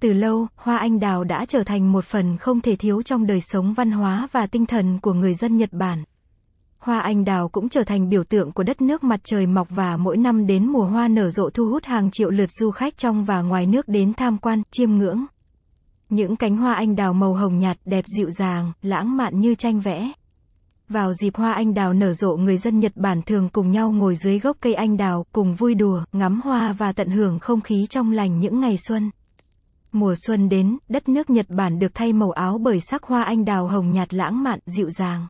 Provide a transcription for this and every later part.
Từ lâu, hoa anh đào đã trở thành một phần không thể thiếu trong đời sống văn hóa và tinh thần của người dân Nhật Bản. Hoa anh đào cũng trở thành biểu tượng của đất nước mặt trời mọc và mỗi năm đến mùa hoa nở rộ thu hút hàng triệu lượt du khách trong và ngoài nước đến tham quan, chiêm ngưỡng. Những cánh hoa anh đào màu hồng nhạt đẹp dịu dàng, lãng mạn như tranh vẽ. Vào dịp hoa anh đào nở rộ người dân Nhật Bản thường cùng nhau ngồi dưới gốc cây anh đào, cùng vui đùa, ngắm hoa và tận hưởng không khí trong lành những ngày xuân. Mùa xuân đến, đất nước Nhật Bản được thay màu áo bởi sắc hoa anh đào hồng nhạt lãng mạn, dịu dàng.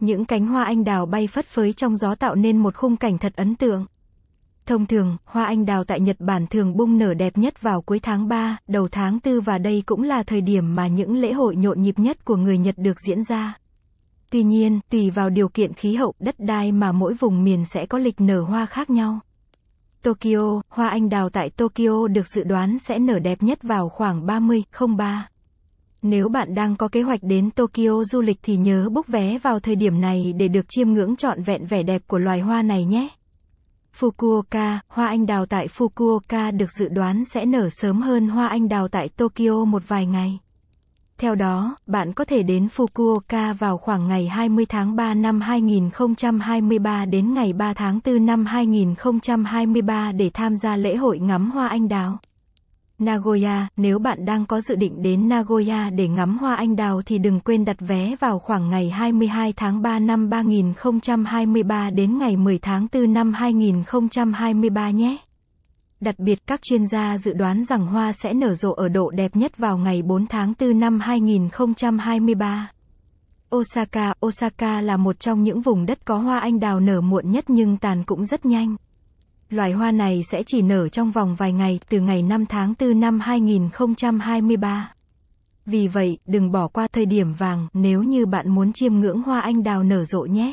Những cánh hoa anh đào bay phất phới trong gió tạo nên một khung cảnh thật ấn tượng. Thông thường, hoa anh đào tại Nhật Bản thường bung nở đẹp nhất vào cuối tháng 3, đầu tháng 4 và đây cũng là thời điểm mà những lễ hội nhộn nhịp nhất của người Nhật được diễn ra. Tuy nhiên, tùy vào điều kiện khí hậu, đất đai mà mỗi vùng miền sẽ có lịch nở hoa khác nhau. Tokyo, hoa anh đào tại Tokyo được dự đoán sẽ nở đẹp nhất vào khoảng 30, 03. Nếu bạn đang có kế hoạch đến Tokyo du lịch thì nhớ book vé vào thời điểm này để được chiêm ngưỡng trọn vẹn vẻ đẹp của loài hoa này nhé. Fukuoka, hoa anh đào tại Fukuoka được dự đoán sẽ nở sớm hơn hoa anh đào tại Tokyo một vài ngày. Theo đó, bạn có thể đến Fukuoka vào khoảng ngày 20 tháng 3 năm 2023 đến ngày 3 tháng 4 năm 2023 để tham gia lễ hội ngắm hoa anh đào. Nagoya, nếu bạn đang có dự định đến Nagoya để ngắm hoa anh đào thì đừng quên đặt vé vào khoảng ngày 22 tháng 3 năm 3023 đến ngày 10 tháng 4 năm 2023 nhé. Đặc biệt các chuyên gia dự đoán rằng hoa sẽ nở rộ ở độ đẹp nhất vào ngày 4 tháng 4 năm 2023. Osaka, Osaka là một trong những vùng đất có hoa anh đào nở muộn nhất nhưng tàn cũng rất nhanh. Loài hoa này sẽ chỉ nở trong vòng vài ngày, từ ngày 5 tháng 4 năm 2023. Vì vậy, đừng bỏ qua thời điểm vàng nếu như bạn muốn chiêm ngưỡng hoa anh đào nở rộ nhé.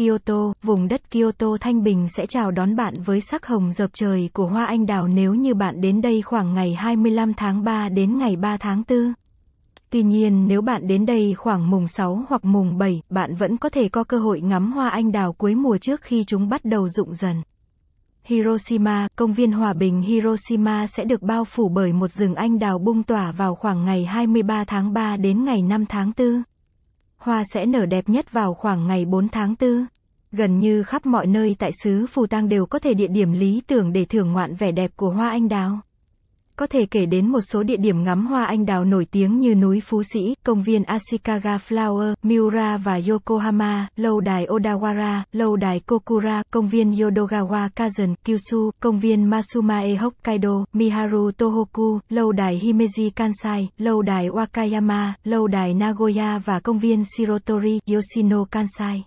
Kyoto, vùng đất Kyoto Thanh Bình sẽ chào đón bạn với sắc hồng dợp trời của hoa anh đào nếu như bạn đến đây khoảng ngày 25 tháng 3 đến ngày 3 tháng 4. Tuy nhiên nếu bạn đến đây khoảng mùng 6 hoặc mùng 7, bạn vẫn có thể có cơ hội ngắm hoa anh đào cuối mùa trước khi chúng bắt đầu rụng dần. Hiroshima, công viên hòa bình Hiroshima sẽ được bao phủ bởi một rừng anh đào bung tỏa vào khoảng ngày 23 tháng 3 đến ngày 5 tháng 4. Hoa sẽ nở đẹp nhất vào khoảng ngày 4 tháng 4. Gần như khắp mọi nơi tại xứ Phù Tang đều có thể địa điểm lý tưởng để thưởng ngoạn vẻ đẹp của hoa anh đào. Có thể kể đến một số địa điểm ngắm hoa anh đào nổi tiếng như núi Phú Sĩ, công viên Ashikaga Flower, Miura và Yokohama, lâu đài Odawara, lâu đài Kokura, công viên Yodogawa Kazan, Kyushu, công viên Masumae Hokkaido, Miharu Tohoku, lâu đài Himeji Kansai, lâu đài Wakayama, lâu đài Nagoya và công viên Shirotori, Yoshino Kansai.